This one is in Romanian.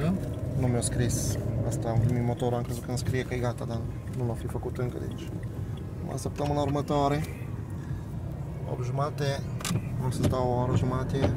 Da? Nu mi-a scris. Asta am primit motorul, am crezut că îmi scrie că e gata, dar nu l-a fi făcut încă, deci... Numai săptămâna următoare, 8 jumate, am să stau o oră jumate